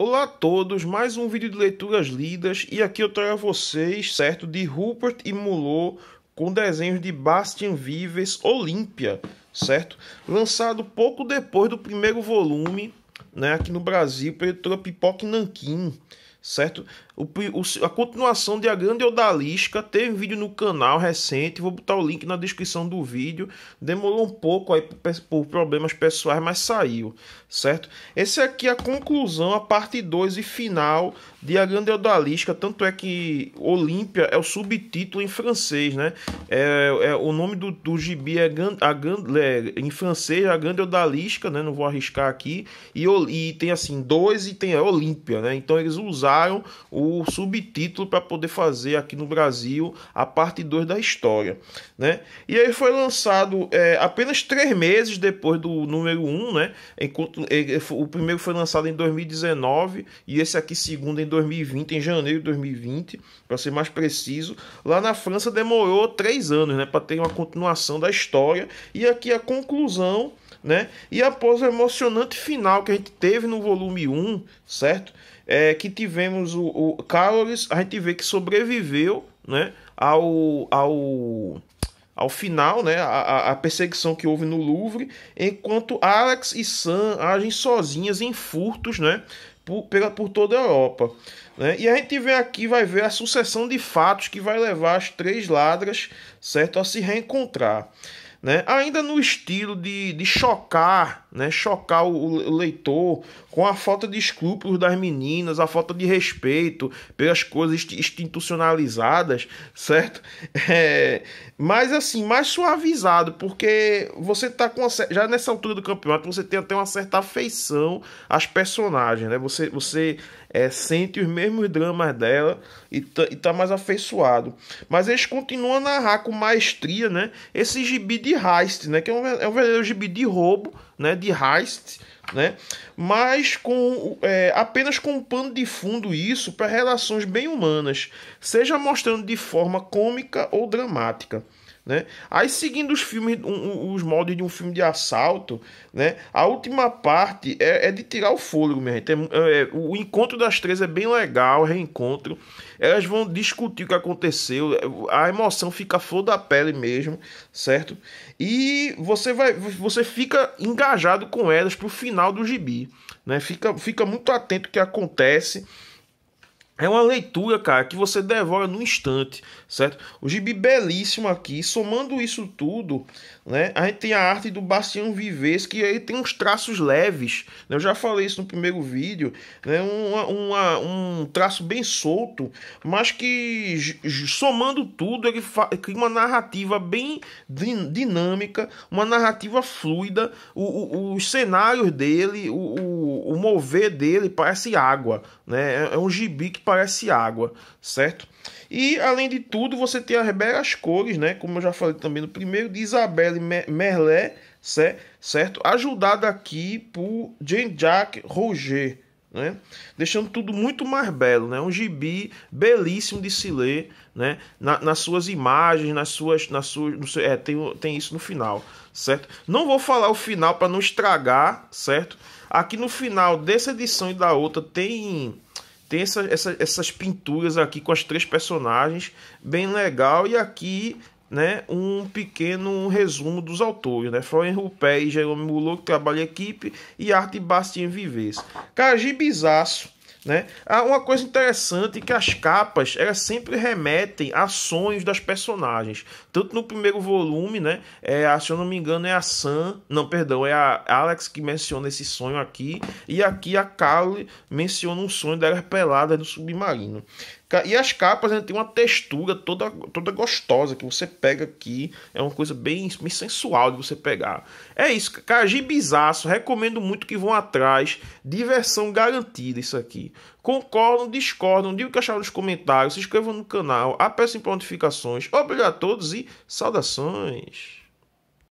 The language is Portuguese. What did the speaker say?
Olá a todos, mais um vídeo de leituras lidas e aqui eu trago a vocês, certo, de Rupert e Mulot com desenhos de Bastian Vives Olímpia, certo? Lançado pouco depois do primeiro volume, né, aqui no Brasil, pela editora Pipoca Nanquim, certo? O, o, a continuação de A Grande Odalisca teve vídeo no canal recente, vou botar o link na descrição do vídeo. Demorou um pouco aí por, por problemas pessoais, mas saiu, certo? Esse aqui é a conclusão, a parte 2 e final de A Grande Odalisca, tanto é que Olímpia é o subtítulo em francês, né? É, é o nome do, do gibi é, a, é, em francês A Grande Odalisca, né? Não vou arriscar aqui. E, e tem assim, dois e tem a Olímpia, né? Então eles usaram o subtítulo para poder fazer aqui no Brasil a parte 2 da história. Né? E aí foi lançado é, apenas três meses depois do número 1, um, né? Enquanto, é, o primeiro foi lançado em 2019 e esse aqui segundo em 2020, em janeiro de 2020, para ser mais preciso. Lá na França demorou três anos né, para ter uma continuação da história e aqui a conclusão né? E após o emocionante final que a gente teve no volume 1, certo? É, que tivemos o, o Carlos, a gente vê que sobreviveu, né? Ao, ao, ao final, né? A, a perseguição que houve no Louvre, enquanto Alex e Sam agem sozinhas em furtos, né? Por, por toda a Europa. Né? E a gente vê aqui, vai ver a sucessão de fatos que vai levar as três ladras, certo? A se reencontrar. Né? Ainda no estilo de, de chocar, né? chocar o, o, leitor com a falta de escrúpulos das meninas, a falta de respeito pelas coisas institucionalizadas, certo? É, mas assim, mais suavizado, porque você tá com já nessa altura do campeonato você tem até uma certa afeição às personagens, né? Você, você é, sente os mesmos dramas dela e tá, e tá mais afeiçoado. Mas eles continuam a narrar com maestria, né? Esse gibi de heist, né? Que é um, é um verdadeiro gibi de roubo, né? De heist, né? Mas com é, apenas com um pano de fundo isso para relações bem humanas, seja mostrando de forma cômica ou dramática. Né? Aí seguindo os filmes, um, os moldes de um filme de assalto, né? A última parte é, é de tirar o fôlego, minha gente. É, é, o encontro das três é bem legal, o reencontro. Elas vão discutir o que aconteceu, a emoção fica flor da pele mesmo, certo? E você vai, você fica engajado com elas pro final do gibi, né? Fica, fica muito atento ao que acontece é uma leitura, cara, que você devora no instante, certo? O gibi belíssimo aqui, somando isso tudo, né? A gente tem a arte do Bastião Vives, que aí tem uns traços leves, né? Eu já falei isso no primeiro vídeo, né? Uma, uma, um traço bem solto, mas que somando tudo, ele cria uma narrativa bem dinâmica, uma narrativa fluida, o, o, os cenários dele, o, o, o mover dele parece água, né? É, é um gibi que parece água, certo? E além de tudo, você tem as belas cores, né? Como eu já falei também no primeiro, de Isabelle Merlet, certo? Ajudada aqui por Jean-Jacques Roger, né? Deixando tudo muito mais belo, né? Um gibi belíssimo de se ler, né? Na, nas suas imagens, nas suas, nas suas, é, tem, tem isso no final, certo? Não vou falar o final para não estragar, certo? Aqui no final dessa edição e da outra tem tem essa, essa, essas pinturas aqui com as três personagens, bem legal. E aqui, né, um pequeno resumo dos autores, né? Florian Rupé e Jerome Mulot, em equipe, e Arte Bastien Vives. Cara, gibizaço né? Ah, uma coisa interessante é que as capas elas sempre remetem a sonhos das personagens. Tanto no primeiro volume, né? É, se eu não me engano, é a Sam. Não, perdão, é a Alex que menciona esse sonho aqui. E aqui a Carly menciona um sonho dela pelada no submarino. E as capas né, tem uma textura toda, toda gostosa que você pega aqui. É uma coisa bem, bem sensual de você pegar. É isso, cara. Gibizaço. Recomendo muito que vão atrás. Diversão garantida isso aqui. Concordam, discordam, digam o que acharam nos comentários. Se inscrevam no canal, apeçam para notificações. Obrigado a todos e saudações.